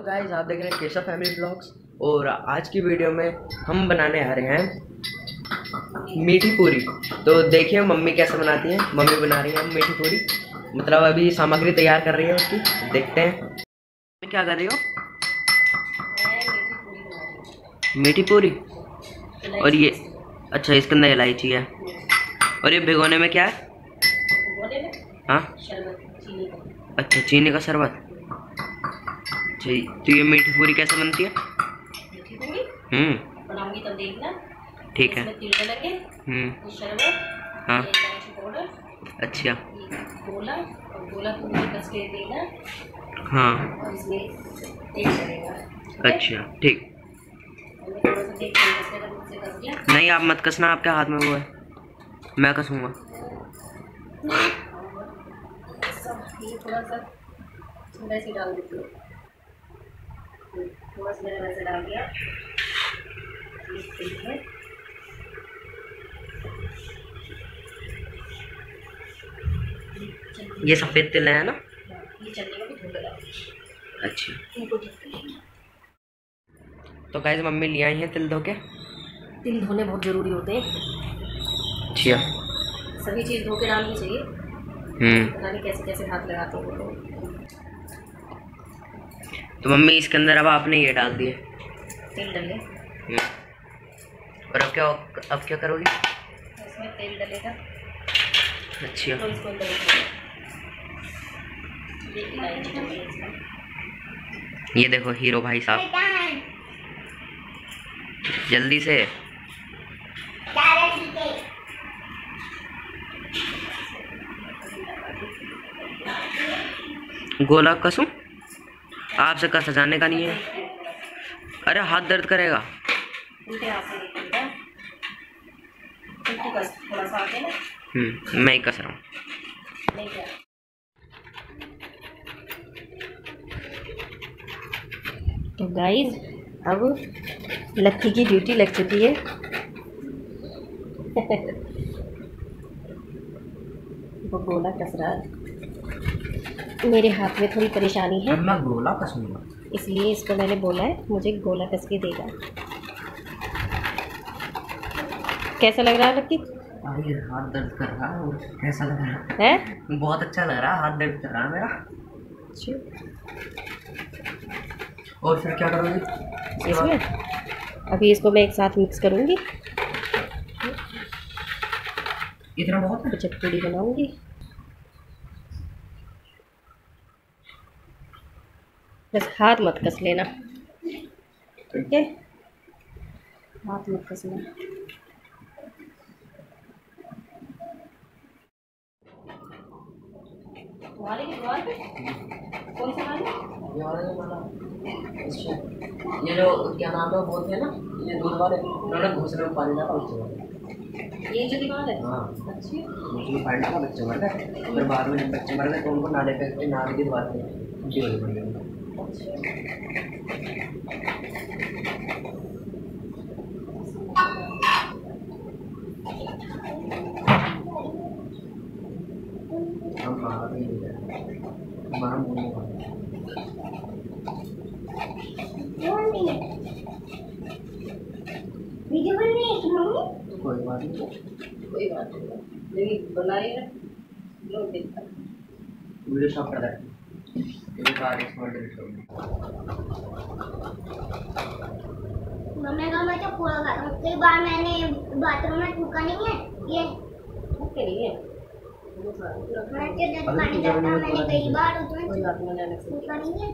Hello guys आप देख रहे हैं केशव फैमिली ब्लॉग्स और आज की वीडियो में हम बनाने आ रहे हैं मीठी पूरी। तो देखिए मम्मी कैसे बनाती हैं। मम्मी बना रही है मीठी पूरी। मतलब अभी सामग्री तैयार कर रही है उसकी। देखते हैं। क्या कर रही हो? मीठी पूरी। और ये अच्छा इसके अंदर इलायची है। और ये भिगोने में क्या है? हाँ? अच्छा चीनी का शरबत। अच्छा तो ये मीठी पूरी कैसे बनती है? हम्म। तब देखना। ठीक है। हम्म। हाँ। अच्छा। गोला। गोला देना। हाँ। अच्छा ठीक। नहीं आप मत कसना आपके हाथ में वो है। मैं कसूँगा। थोड़ा सा थोड़ा सी डाल देती हूँ। थोड़ा सा मैंने वैसे डाल दिया ये है ये सफ़ेद तिल है ना? ये चलने भी अच्छा। तो गाइस मम्मी ले आई हैं तिल धो के तिल धोने बहुत ज़रूरी होते हैं। अच्छा। सभी चीज़ धो के डालनी चाहिए। हम्म। पता नहीं कैसे कैसे हाथ लगाते हैं तो मम्मी इसके अंदर अब आपने ये डाल दिए तेल डाले हम्म। और अब क्या अब क्या करोगी? इसमें तेल डलेगा। अच्छा। तो इसको ये देखो हीरो भाई साहब। जल्दी से। गोला कसूं आपसे कसा जाने का नहीं है। अरे हाथ दर्द करेगा। हम्म मैं ही कस रहा हूँ। तो गाइस अब लक्की की ड्यूटी लग चुकी है। वो गोला कस रहा है। मेरे हाथ में थोड़ी परेशानी है। मैं गोला कसूँगा इसलिए इसको मैंने बोला है मुझे गोला कस के देगा कैसा लग रहा है लकी हाथ दर्द कर रहा है कैसा लग रहा है? बहुत अच्छा लग रहा है हाथ दर्द कर रहा है मेरा। और फिर क्या करोगी? इसमें? अभी इसको मैं एक साथ मिक्स करूँगी। इतना बहुत जब पूड़ी बनाऊँगी। बस हाथ मत कस लेना। ठीक है? हाथ मत कसना वाले की कौन सा वाले? ये वाला जो वाला अच्छा ये जो क्या नाम है वो बोलते हैं ना ये दूध वाले उन्होंने घोसले में पानी डाला बच्चे मर ये जो दीवार है? हाँ। अच्छी। घोसले में पानी डाला बच्चे मर गए। फिर बाद में जब बच्चे मर गए तो उनको नाले पे नाले की दीवार पे वजह मर गए हम मारा भी नहीं गए हमारा मुँह नहीं मारा कोई बात नहीं। कोई बात नहीं। लेकिन बनाए ना लोग देखता। वीडियो स्टॉप कर दे ये कार इस पर डिलीट कर मम्मी का मैं तो पूरा कर रहा हूँ? कई बार मैंने बाथरूम में थूका नहीं है? ये ओके नहीं है। मैं के पानी तो जब जाता मैंने कई बार उसमें थूका नहीं है।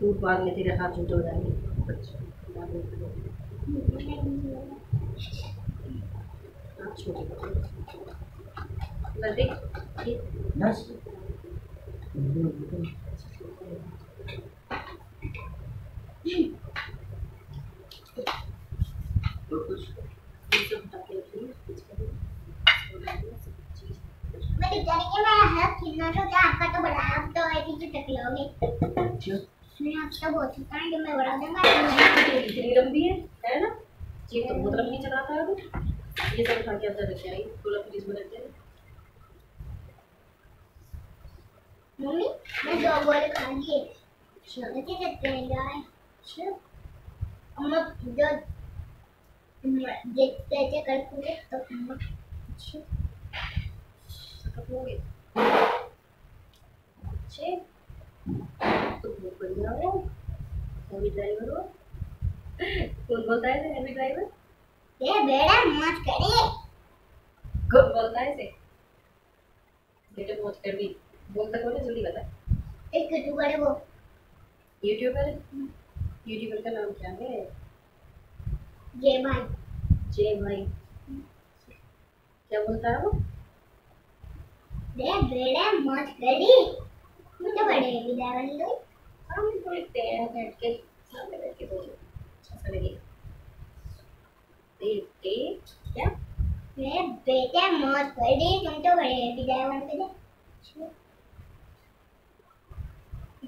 टूट बाद में तेरे हाथ छूटे हो जाएँगे। अच्छा। छोटे लंबी है है ना ये तो बहुत लंबी चलाता है ये सब उठा के अंदर रख जाएँगे पूरा फ्रिज में रख देंगे मम्मी मैं दो गोले खा लिए ऐसे करते हैं यार हम लोग जो देखते ऐसे करते तो कटोगे अच्छे तो बहुत बढ़िया हो हैवी ड्राइवर हो कौन बोलता है हैवी ड्राइवर ये बेड़ा मत करिए। कौन बोलता है इसे बेटे बहुत कर दी। बोलता कौन है? जल्दी बता। एक कटू करे वो। यूट्यूबर यूट्यूबर का नाम क्या है? ये भाई। जय भाई। क्या बोलता है वो? ये बेड़ा मत करी। मुझे बड़े विदा बन लो हम थोड़ी टेढ़ा बैठ के। सामने बैठ के बोलो। अच्छा लगेगा बेटे क्या? ये बेटे मत करी। तुम तो बड़े विदा बन के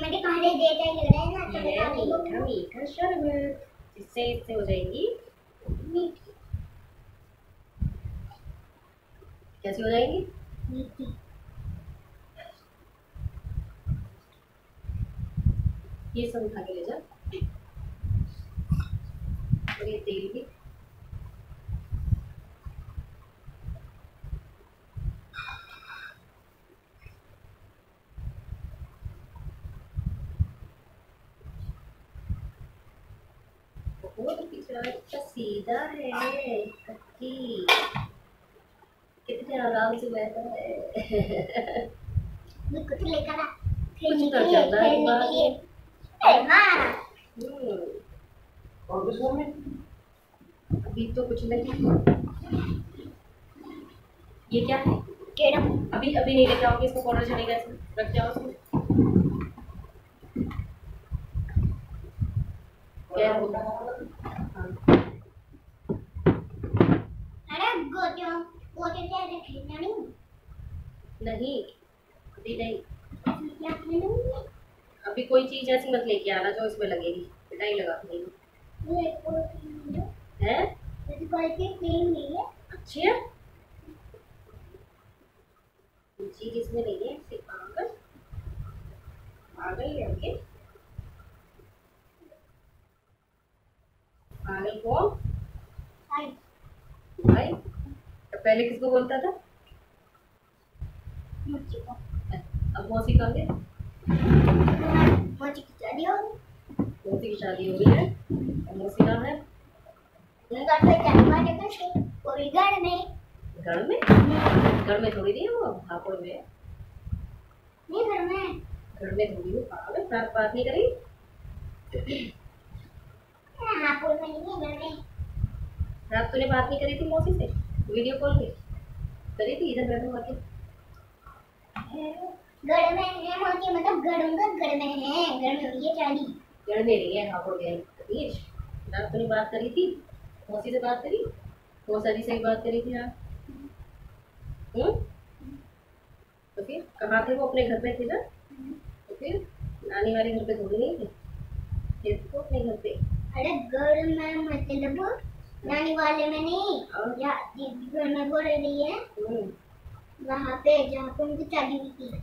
मैंने देता ही लग रहा है ना तो बता मीठा मीठा शरबत। इससे इससे हो जाएगी। मीठी। कैसी हो जाएगी? मीठी। ये सब उठा के ले जा। और ये तेल भी बहुत पिछड़ा इतना सीधा है कक्की कितने आराम से बैठा है। मैं कुछ लेकर आ कुछ तो चल रहा है में। अरे माँ हम्म, और कुछ मम्मी अभी तो कुछ नहीं। ये क्या है? केड़ा। अभी अभी नहीं लेके आओगे इसको पाउडर चढ़ेगा इसमें। रख जाओ इसको क्या होगा? हाँ, गोटियों गोटे से ऐसे नहीं नहीं अभी नहीं। क्या खेलूँगी अभी कोई चीज़ ऐसी मत लेके आना जो इसमें लगेगी पिटाई लगा देगी है? की है अच्छी है। चीज़ इसमें नहीं है ऐसे पागल। पागल लड़के पागल हाय भाई पहले किसको बोलता था? अब मौसी कहाँ गए मुझे की शादी हो मौसी की शादी हो गई है। अब मौसी कहाँ है? घर में घर में। घर में? थोड़ी नहीं वो? हापुड़ में नहीं घर में। घर में थोड़ी है। पागल बात बात नहीं करी? हापुड़ में नहीं घर में। रात तूने बात नहीं करी थी मौसी से? वीडियो कॉल पे? करी थी इधर बैठो आके? घर में है मोती मतलब घर उनका घर में है घर में है शादी घर में नहीं है हापुड़ गए सतीश रात तूने बात करी थी? मौसी से बात करी? मौसा जी से बात करी थी आप हम्म? तो फिर कहाँ थे वो? अपने घर पे थे ना? तो फिर नानी वाले घर पे थोड़ी नहीं थे? थे तो अपने घर पे। अरे घर में मतलब नानी वाले में नहीं और या दीदी घर में बोल रही है हम्म, वहाँ पे जहाँ पे उनकी शादी हुई थी।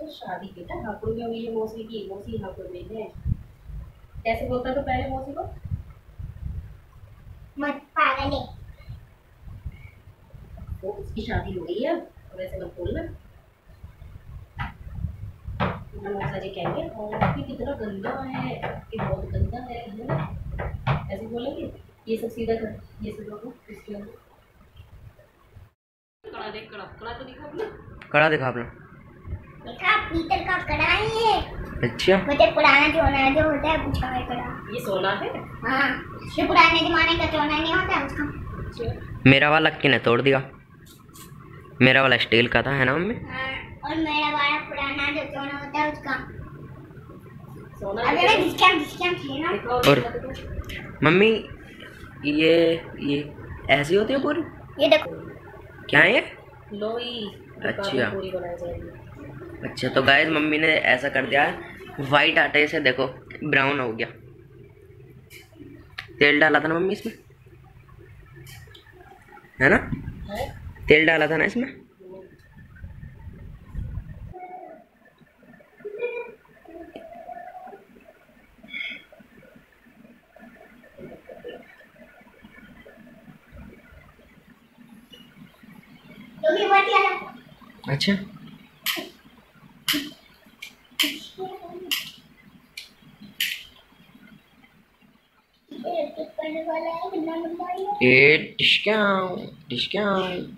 तो शादी बेटा हापुड़ में हुई है मौसी की मौसी हापुड़ में है। कैसे बोलता था पहले मौसी को? मत पागल है। वो उसकी शादी हो गई है वैसे मत बोलना। मौसा जी कहेंगे और कितना गंदा है कि बहुत गंदा है है ना? ऐसे बोलेंगे? ये सब सीधा कर ये सब लोगों इसके अंदर। कड़ा देख कड़ा कड़ा तो दिखा अपने? कड़ा दिखा अपना। देखा पीतल का कढ़ाई है अच्छा। मुझे पुराना जोना जो होता है पूछा है कड़ा। ये सोना है? हाँ। जो पुराने जमाने का जोना नहीं होता उसका। मेरा वाला लक्की ने तोड़ दिया। मेरा वाला स्टील का था है ना मम्मी? हाँ, और मेरा वाला पुराना जो जोना होता है उसका। सोना अरे मैं डिस्काउंट डिस्काउंट है ना। और-। मम्मी ये ये ऐसी होती है पूरी? ये देखो। क्या है ये? लोई। अच्छा। पूरी अच्छा तो गाय मम्मी ने ऐसा कर दिया है। वाइट आटे से देखो ब्राउन हो गया। तेल डाला था ना मम्मी इसमें? है ना? है। तेल डाला था ना इसमें तो ये बात यार अच्छा। ये डिस्काउंट डिस्काउंट।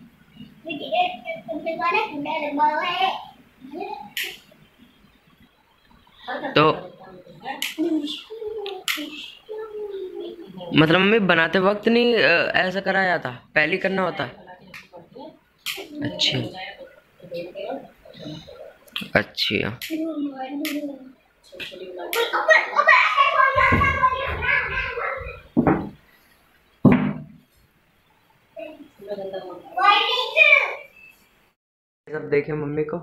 तो मतलब मम्मी बनाते वक्त नहीं ऐसा कराया था, पहले करना होता। अच्छा। अच्छा। सब देखे मम्मी को।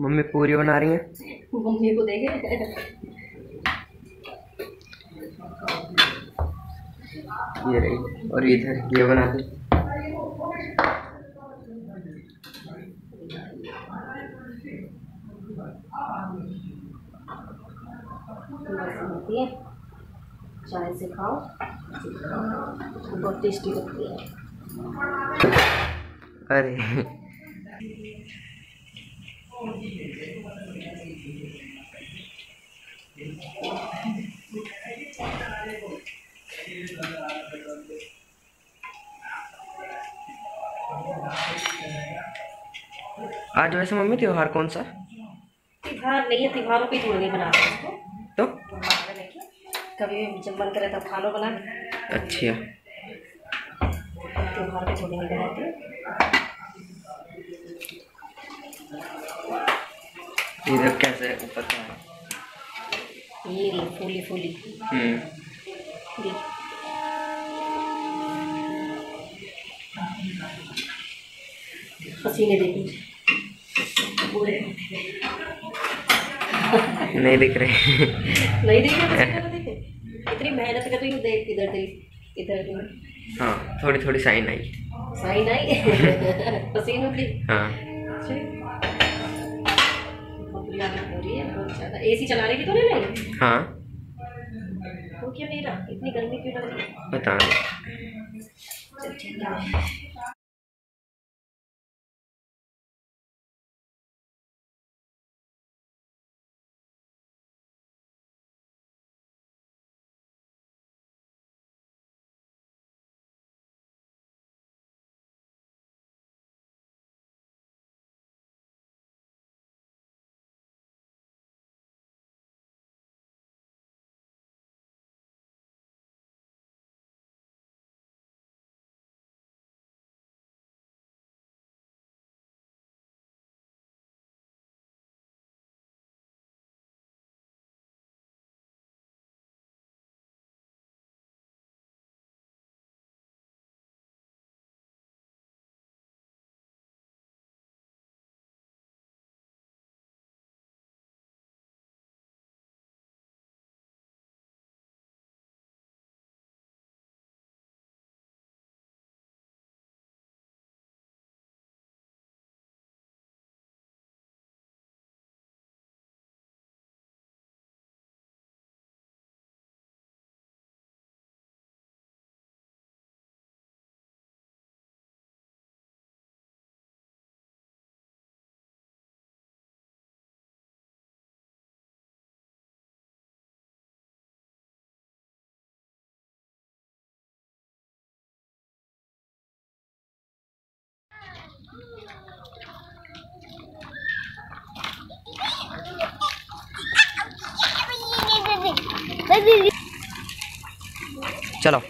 मम्मी पूरी बना रही है। मम्मी को देखे। ये रही और इधर ये बना दी। बस होती है चाय से खाओ बहुत टेस्टी लगती है अरे आज वैसे मम्मी त्योहार कौन सा? त्योहार नहीं है, त्योहारों पे थोड़ी नहीं बनाते इसको तो बाद में देखिए कभी जब मन करे तब खा लो। बना अच्छा। त्योहार पे थोड़ी नहीं बनाते इधर कैसे ऊपर का ये ली फूली फूली। हम्म। पसीने पूरे नहीं दिख रहे। नहीं देखे पसीने तो देखे इतनी मेहनत कर रही हूँ देख इधर तेरी इधर देख हाँ थोड़ी थोड़ी साइन आई। साइन आई? पसीन हाँ गई? हाँ। ज़्यादा। एसी चला रही थी तो नहीं? नहीं हाँ वो क्या मेरा। इतनी गर्मी क्यों लग रही है? पता नहीं चल ठीक है चलो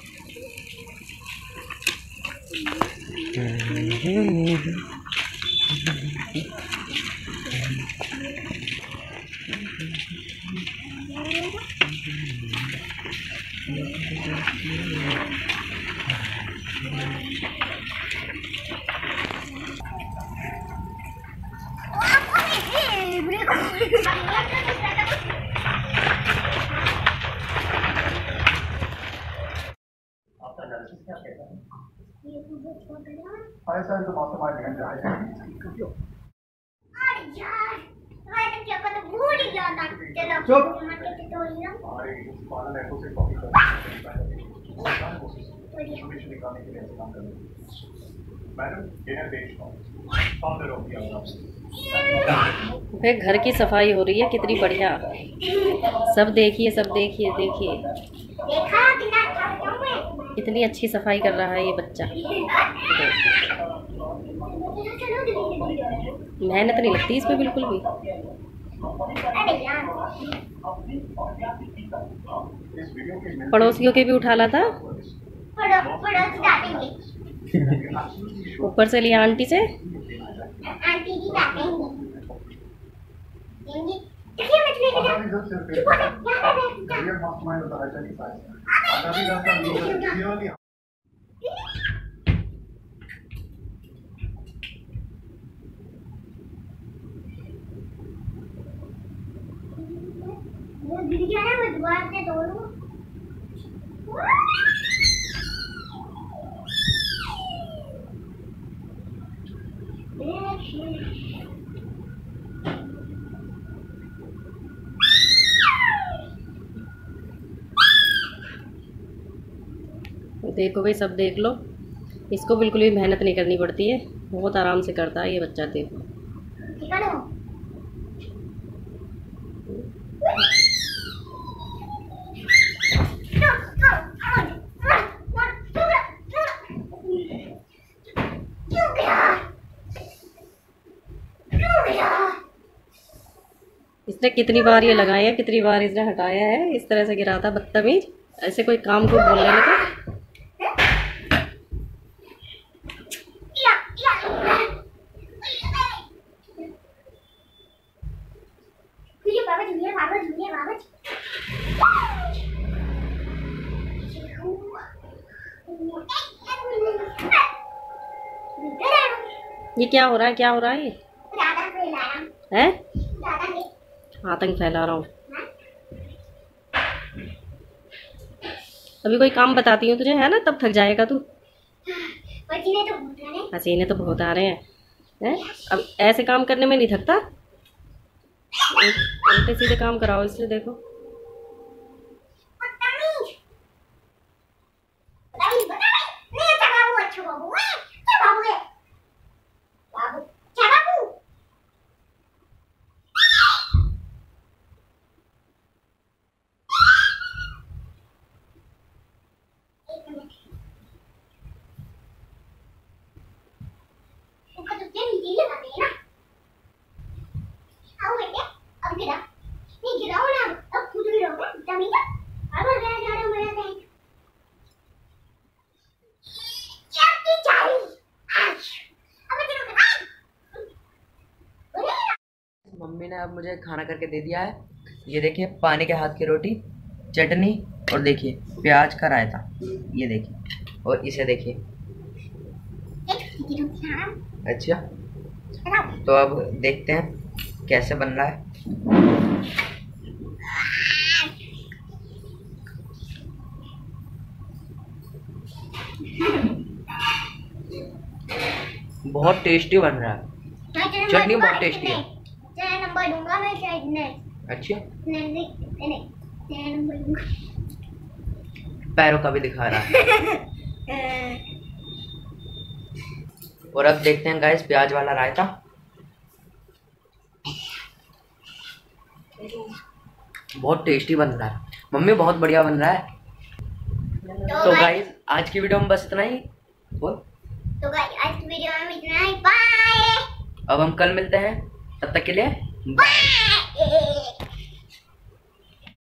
Hi, sir, the mastermind behind the hijacking. अरे यार मैंने क्या पता भूल ही गया था चलो चुप। मम्मा के तो ही ना हमारे पालन ऐपों से कॉपी कर कोशिश हमेशा निकालने के लिए ऐसे काम कर रहे हैं मैडम डिनर पेश फाउंडर ऑफ़ दी आवाज़ फिर घर की सफ़ाई हो रही है कितनी बढ़िया। सब देखिए सब देखिए देखिए। देखा कितना अच्छा सफ़ाई कर रहा है ये बच्चा। मेहनत नहीं लगती इसमें बिल्कुल भी। पड़ोसियों के भी उठा ला था। ऊपर से लिया आंटी से। आंटी के वो गिर गया ना मैं दोबारा से तोड़ूं देखो भाई सब देख लो। इसको बिल्कुल भी मेहनत नहीं करनी पड़ती है। बहुत आराम से करता है ये बच्चा देखो। है इसने कितनी बार ये लगाया कितनी बार इसने हटाया है? इस तरह से गिरा था बदतमीज। ऐसे कोई काम को बोलने लगा या या ये बाबा जी ये बाबा जी ये बाबा जी ये क्या हो रहा है? क्या हो रहा है? है। आतंक फैला रहा हूँ। अभी कोई काम बताती हूँ तुझे है ना? तब थक जाएगा तू। तो पसीने तो बहुत आ रहे हैं। हैं? अब ऐसे काम करने में नहीं थकता? उल्टे सीधे काम कराओ इससे देखो। बदतमीज। बदतमीज नहीं अच्छा बाबू अच्छा बाबू है क्या बाबू है बाबू क्या बाबू एक मिनट उसका तो क्या नीचे ही लगाते हैं ना आओ बेटे अब गिरा नहीं गिराओ ना अब खुद गिराओगे बदतमीज अब गिरा जा रहा मेरा कहीं क्या की चाली आज अब गिरो बोले अब मुझे खाना करके दे दिया है। ये देखिए, पानी के हाथ की रोटी, चटनी और देखिए, प्याज का रायता। ये देखिए, और इसे देखिए। अच्छा तो अब देखते हैं कैसे बन रहा है। बहुत टेस्टी बन रहा है। चटनी बहुत टेस्टी है। नहीं, नंबर दूँगा मैं शायद नहीं। अच्छा। नहीं नहीं नहीं नंबर दूँगा पैरों का भी दिखा रहा। है और अब देखते हैं गाइस प्याज वाला रायता। बहुत टेस्टी बन रहा है। मम्मी बहुत बढ़िया बन रहा है। तो गाइस आज की वीडियो में बस इतना ही। बोल। तो गाइस आज की वीडियो में इतना ही। बाय अब हम कल मिलते हैं। तब तक के लिए बाय